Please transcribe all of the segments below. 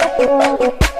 Fuck.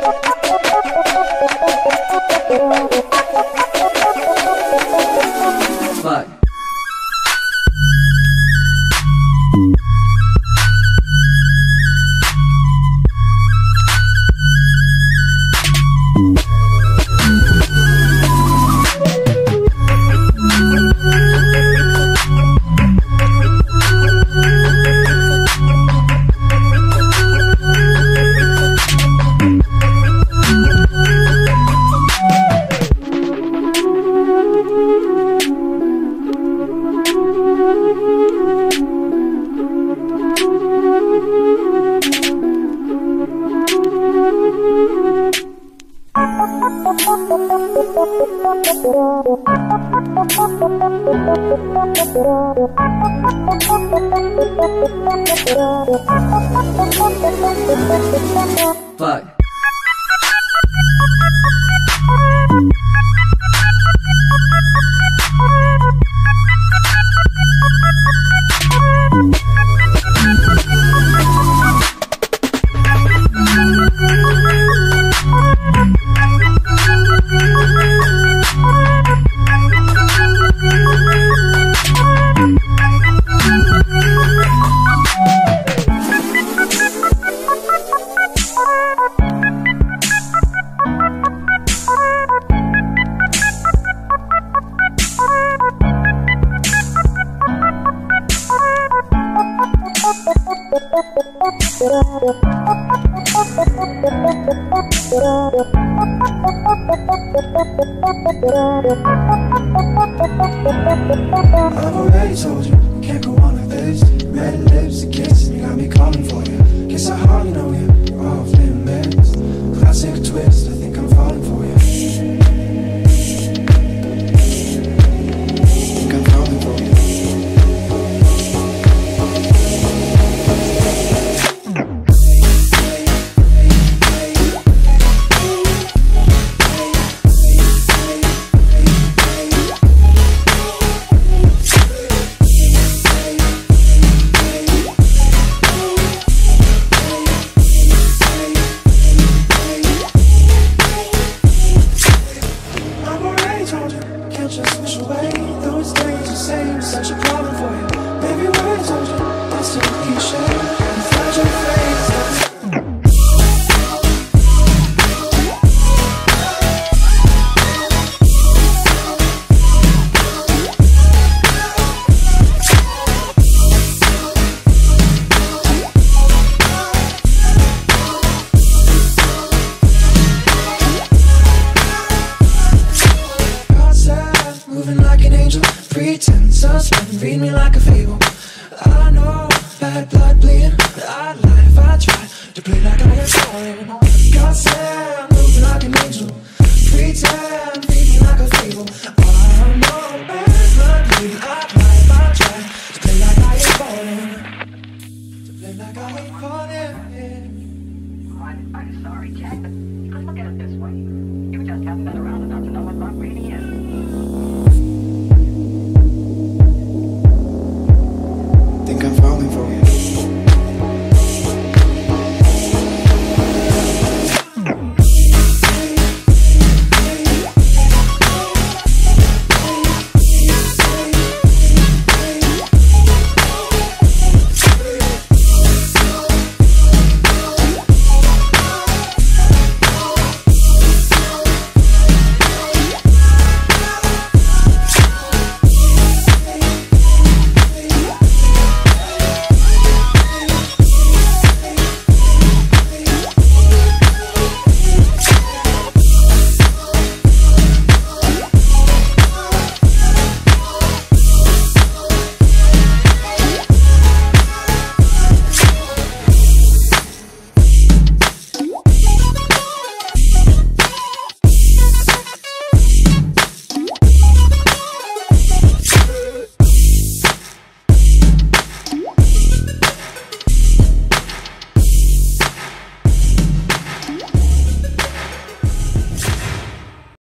Fuck. I've already told you, can't go on like this. Red lips and you got me calling for you. Guess I hardly know you, off limits. Classic twist, just wish away. It stays the same, such a problem Pretend suspect, read me like a fable. I know bad blood bleeding, I'd lie if I tried to play like